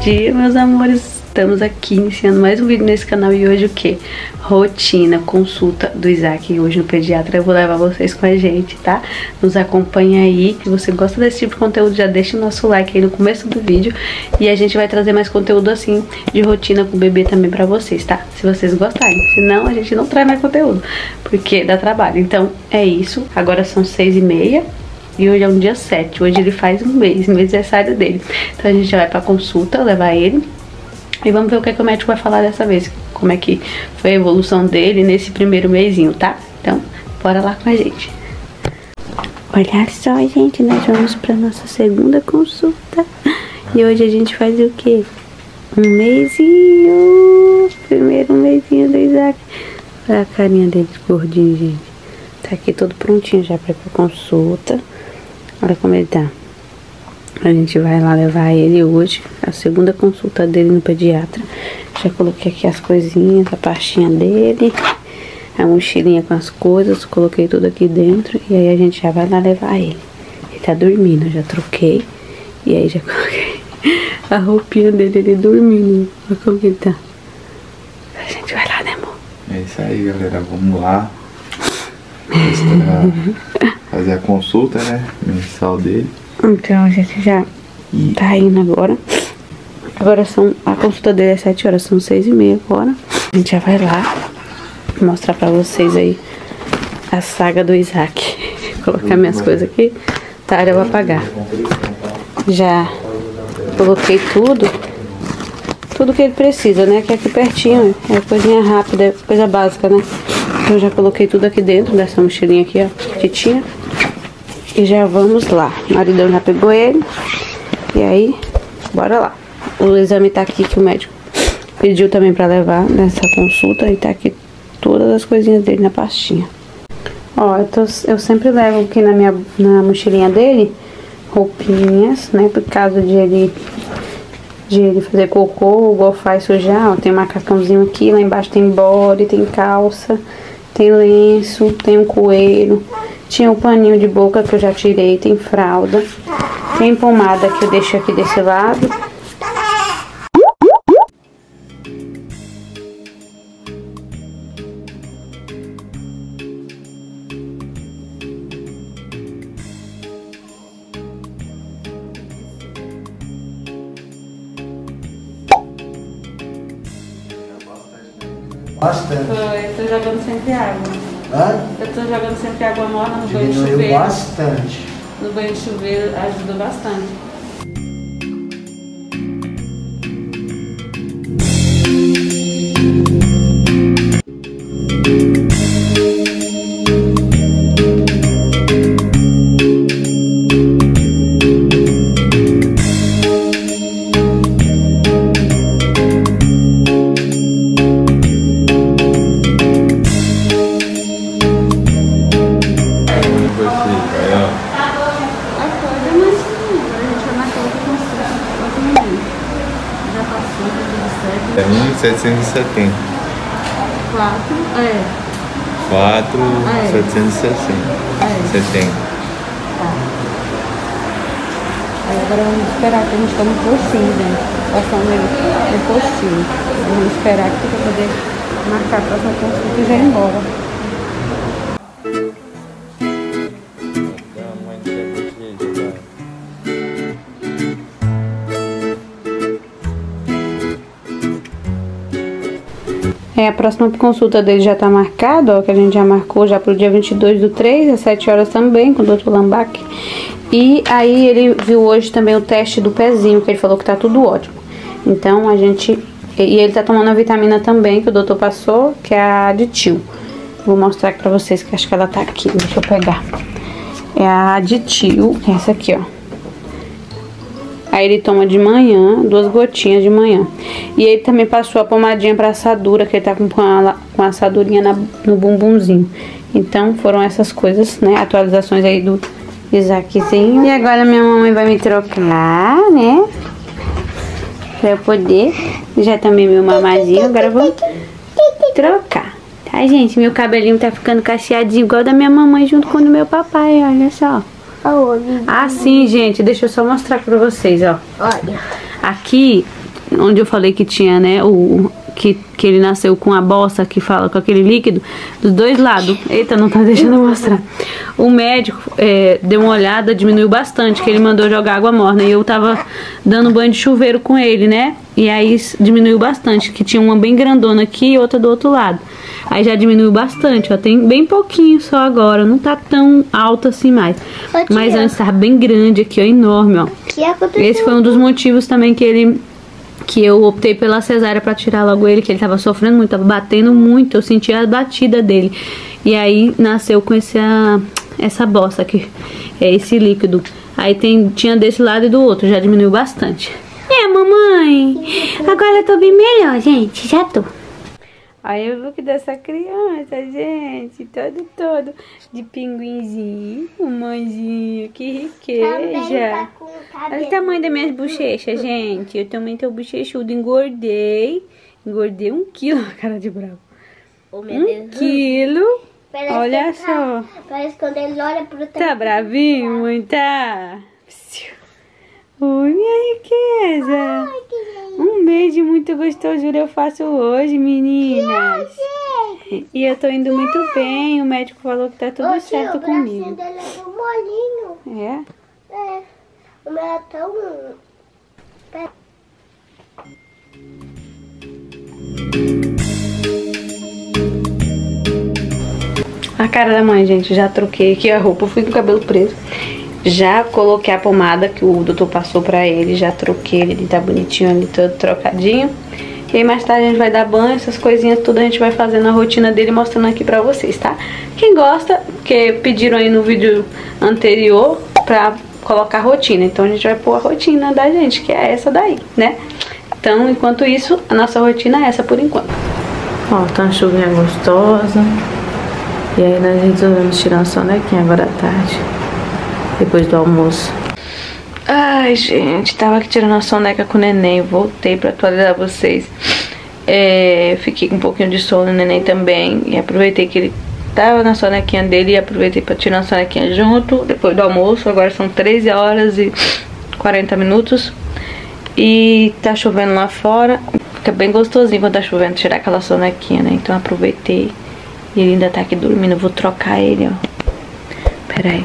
dia, meus amores! Estamos aqui iniciando mais um vídeo nesse canal e hoje o que? Rotina, consulta do Isaac hoje no pediatra. Eu vou levar vocês com a gente, tá? Nos acompanha aí. Se você gosta desse tipo de conteúdo, já deixa o nosso like aí no começo do vídeo. E a gente vai trazer mais conteúdo assim, de rotina com o bebê também pra vocês, tá? Se vocês gostarem. Senão a gente não traz mais conteúdo, porque dá trabalho. Então é isso. Agora são seis e meia. E hoje é um dia 7, hoje ele faz um mês, aniversário dele. Então a gente vai pra consulta, levar ele e vamos ver o que, é que o médico vai falar dessa vez. Como é que foi a evolução dele nesse primeiro mêsinho, tá? Então, bora lá com a gente. Olha só, gente, nós vamos para nossa segunda consulta. E hoje a gente faz o quê? Um mêsinho. Primeiro mêsinho do Isaac. Olha a carinha dele gordinho, gente. Tá aqui todo prontinho já para consulta. Olha como ele tá. A gente vai lá levar ele hoje, a segunda consulta dele no pediatra. Já coloquei aqui as coisinhas, a pastinha dele, a mochilinha com as coisas, coloquei tudo aqui dentro e aí a gente já vai lá levar ele. Ele tá dormindo, já troquei e aí já coloquei a roupinha dele, ele dormindo. Olha como ele tá. A gente vai lá, né, amor? É isso aí, galera. Vamos lá. Fazer a consulta, né? Mensal dele. Então a gente já tá indo agora. Agora são. A consulta dele é 7 horas, são 6 e meia agora. A gente já vai lá mostrar pra vocês aí a saga do Isaac. Vou colocar minhas coisas aqui. Tá, eu vou apagar. Já coloquei tudo. Tudo que ele precisa, né? Que é aqui pertinho. É coisinha rápida, coisa básica, né? Eu já coloquei tudo aqui dentro dessa mochilinha aqui, ó. Que tinha. E já vamos lá. O maridão já pegou ele. E aí, bora lá. O exame tá aqui que o médico pediu também pra levar nessa consulta. E tá aqui todas as coisinhas dele na pastinha. Ó, eu, tô, eu sempre levo aqui na minha na mochilinha dele roupinhas, né? Por causa de ele, de ele fazer cocô, igual faz sujar. Ó, tem um macacãozinho aqui, lá embaixo tem body, tem calça, tem lenço, tem um coelho. Tinha um paninho de boca que eu já tirei, tem fralda. Tem pomada que eu deixo aqui desse lado. Bastante. Foi, tô jogando sempre água. Hã? Eu tô jogando sempre água morna no banho de chuveiro. Diminuiu bastante. No banho de chuveiro ajuda bastante. É 1,770. 4, é. 4, É. 760. É. 70. Tá. Aí agora vamos esperar que a gente tome postinho, gente. Passando ele no postinho. Vamos esperar aqui pra poder marcar a próxima consulta e já ir embora. A próxima consulta dele já tá marcada, ó, que a gente já marcou já pro dia 22 do 3, às 7 horas também, com o Dr. Lambac. E aí ele viu hoje também o teste do pezinho, que ele falou que tá tudo ótimo. Então a gente... E ele tá tomando a vitamina também, que o doutor passou, que é a aditil. Vou mostrar aqui pra vocês, que acho que ela tá aqui, deixa eu pegar. É a aditil, essa aqui, ó. Aí ele toma de manhã, duas gotinhas de manhã. E ele também passou a pomadinha pra assadura, que ele tá com a, com a assadurinha na, no bumbumzinho. Então foram essas coisas, né? Atualizações aí do Isaaczinho. E agora minha mamãe vai me trocar, né? Pra eu poder. Já tomei meu mamazinho, agora eu vou trocar. Tá, gente? Meu cabelinho tá ficando cacheadinho igual da minha mamãe junto com o do meu papai, olha só. Aonde? Assim, gente, deixa eu só mostrar pra vocês, ó. Olha. Aqui onde eu falei que tinha, né, o que, que ele nasceu com a bossa que fala com aquele líquido dos dois lados. Eita, não tá deixando eu mostrar. O médico é, deu uma olhada, diminuiu bastante, que ele mandou jogar água morna. E eu tava dando banho de chuveiro com ele, né? E aí diminuiu bastante, que tinha uma bem grandona aqui e outra do outro lado. Aí já diminuiu bastante, ó. Tem bem pouquinho só agora. Não tá tão alto assim mais. Mas antes tava bem grande aqui, ó. Enorme, ó. Esse foi um dos motivos também que ele que eu optei pela cesárea para tirar logo ele, que ele tava sofrendo muito, tava batendo muito, eu sentia a batida dele. E aí nasceu com essa, essa bosta aqui, é esse líquido. Aí tem, tinha desse lado e do outro, já diminuiu bastante. É, mamãe, agora eu tô bem melhor, gente, já tô. Aí vi que dessa criança, gente, todo, todo de pinguinzinho, mãozinho, que riqueza. Tá Olha o tamanho das minhas bochechas, gente. Eu também tô bochechudo, engordei. Engordei um quilo, cara de bravo. Oh, um quilo. Parece olha tá- só. parece quando ele olha pro Tá bravinho, mãe? Tá. Oi, minha riqueza. Ai, um beijo muito gostoso eu faço hoje, meninas. E eu tô indo muito bem. O médico falou que tá tudo Ô, certo tio, comigo. O dele é tão molinho. É? É. O meu é tão... A cara da mãe, gente, já troquei aqui a roupa, fui com o cabelo preso. Já coloquei a pomada que o doutor passou pra ele, já troquei ele, tá bonitinho ali, todo trocadinho. E aí mais tarde a gente vai dar banho, essas coisinhas tudo a gente vai fazendo a rotina dele mostrando aqui pra vocês, tá? Quem gosta, porque pediram aí no vídeo anterior pra colocar a rotina, então a gente vai pôr a rotina da gente, que é essa daí, né? Então, enquanto isso, a nossa rotina é essa por enquanto. Ó, tá uma chuvinha gostosa. E aí nós resolvemos tirar uma sonequinha agora à tarde depois do almoço. Ai, gente, tava aqui tirando a soneca com o neném, voltei pra atualizar vocês. É, fiquei com um pouquinho de sono, o neném também, e aproveitei que ele tava na sonequinha dele e aproveitei pra tirar a sonequinha junto, depois do almoço. Agora são 13 horas e 40 minutos. E tá chovendo lá fora. Fica bem gostosinho quando tá chovendo tirar aquela sonequinha, né? Então aproveitei. E ele ainda tá aqui dormindo. Vou trocar ele, ó. Pera aí.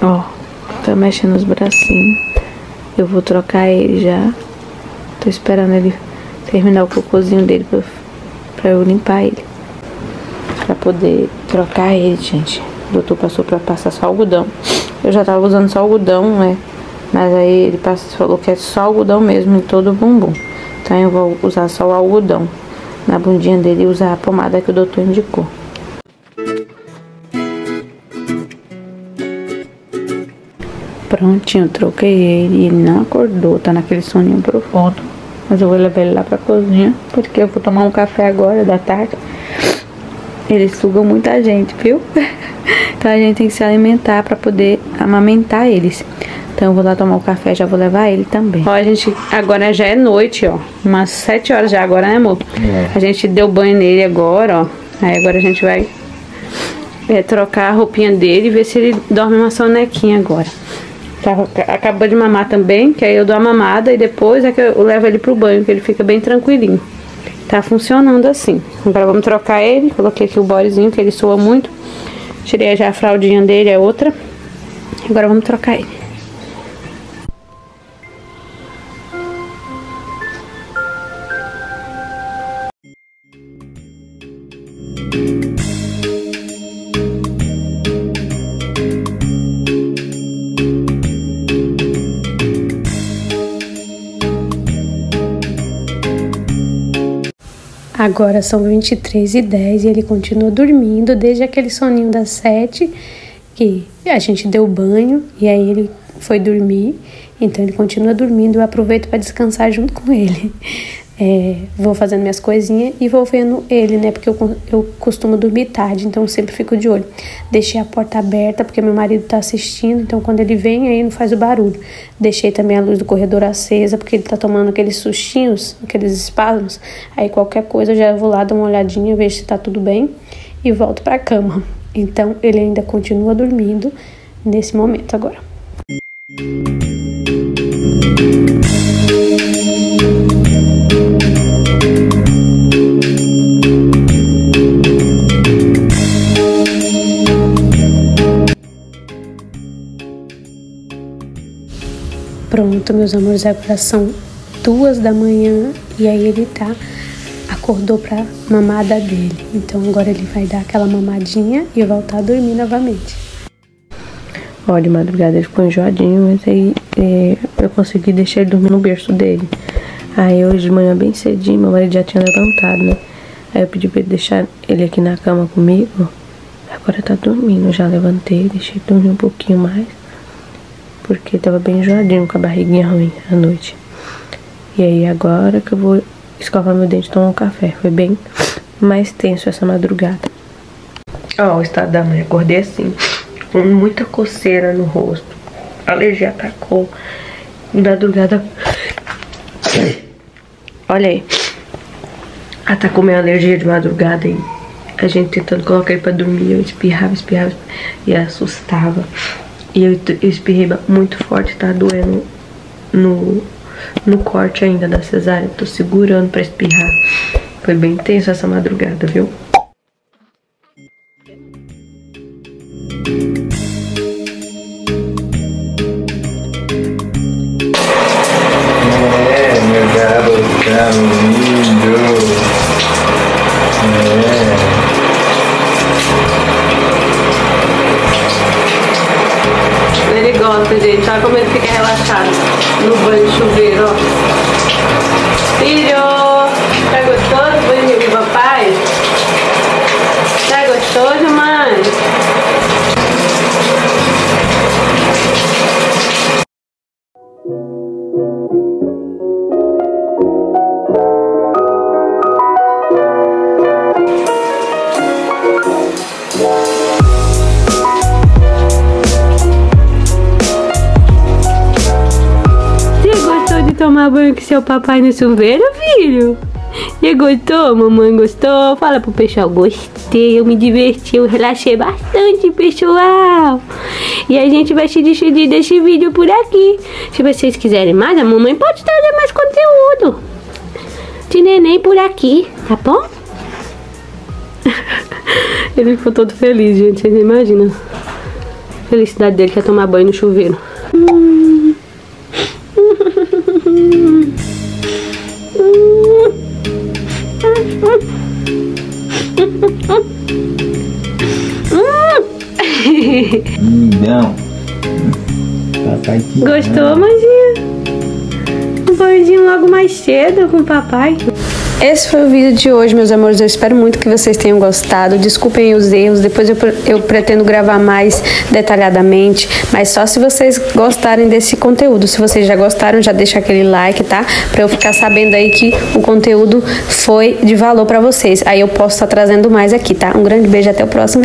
Ó, tá mexendo os bracinhos. Eu vou trocar ele já. Tô esperando ele terminar o cocôzinho dele pra, pra eu limpar ele. Pra poder trocar ele, gente. O doutor passou pra passar só algodão. Eu já tava usando só algodão, né? Mas aí ele passou, falou que é só algodão mesmo em todo o bumbum. Então eu vou usar só o algodão na bundinha dele e usar a pomada que o doutor indicou. Prontinho, troquei ele e ele não acordou, tá naquele soninho profundo. Mas eu vou levar ele lá pra cozinha, porque eu vou tomar um café agora da tarde. Eles sugam muita gente, viu? então a gente tem que se alimentar pra poder amamentar eles. Então eu vou lá tomar o um café, já vou levar ele também. Ó, a gente, agora já é noite, ó. Umas 7 horas já agora, né, amor? É. A gente deu banho nele agora, ó. Aí agora a gente vai é, trocar a roupinha dele e ver se ele dorme uma sonequinha agora. Tá, acabou de mamar também, que aí eu dou a mamada e depois é que eu levo ele pro banho, que ele fica bem tranquilinho. Tá funcionando assim. Agora vamos trocar ele. Coloquei aqui o bodezinho, que ele soa muito. Tirei já a fraldinha dele, é outra. Agora vamos trocar ele. Agora são 23 e 10 e ele continua dormindo desde aquele soninho das 7 que a gente deu banho e aí ele foi dormir. Então ele continua dormindo, eu aproveito para descansar junto com ele. É, vou fazendo minhas coisinhas e vou vendo ele, né? Porque eu, eu costumo dormir tarde, então eu sempre fico de olho. Deixei a porta aberta porque meu marido tá assistindo, então quando ele vem aí não faz o barulho. Deixei também a luz do corredor acesa porque ele tá tomando aqueles sustinhos, aqueles espasmos. Aí qualquer coisa eu já vou lá dar uma olhadinha, ver se tá tudo bem e volto pra cama. Então ele ainda continua dormindo nesse momento agora. Meus amores, agora são duas da manhã e aí ele tá acordou pra mamada dele. Então agora ele vai dar aquela mamadinha e voltar a dormir novamente. Ó, de madrugada ele ficou enjoadinho, mas aí é, eu consegui deixar ele dormir no berço dele. Aí hoje de manhã bem cedinho, meu marido já tinha levantado, né? Aí eu pedi pra ele deixar ele aqui na cama comigo. Agora tá dormindo, já levantei, deixei dormir um pouquinho mais. Porque tava bem enjoadinho com a barriguinha ruim à noite. E aí agora que eu vou escovar meu dente e tomar um café. Foi bem mais tenso essa madrugada. Ó, o estado da mãe. Acordei assim, com muita coceira no rosto. A alergia atacou. Madrugada. Olha aí. Atacou minha alergia de madrugada e a gente tentando colocar ele pra dormir. Eu espirrava, espirrava e assustava. E eu, eu espirrei muito forte, tá doendo no no corte ainda da cesárea. Tô segurando pra espirrar. Foi bem tenso essa madrugada, viu? É, meu garotão lindo. É. gente. Olha como ele fica relaxado no banho de chuveiro, ó. Banho com seu papai no chuveiro, filho? E gostou? Mamãe gostou? Fala pro pessoal, gostei, eu me diverti, eu relaxei bastante, pessoal. E a gente vai se despedir desse vídeo por aqui. Se vocês quiserem mais, a mamãe pode trazer mais conteúdo de neném por aqui, tá bom? Ele ficou todo feliz, gente, vocês imaginam? Felicidade dele que é tomar banho no chuveiro. Hum. Papai Gostou, Mazinha? Um banhozinho logo mais cedo com o papai. Esse foi o vídeo de hoje, meus amores. Eu espero muito que vocês tenham gostado. Desculpem os erros, depois eu, eu pretendo gravar mais detalhadamente. Mas só se vocês gostarem desse conteúdo. Se vocês já gostaram, já deixa aquele like, tá? Pra eu ficar sabendo aí que o conteúdo foi de valor pra vocês. Aí eu posso estar tá trazendo mais aqui, tá? Um grande beijo, até o próximo.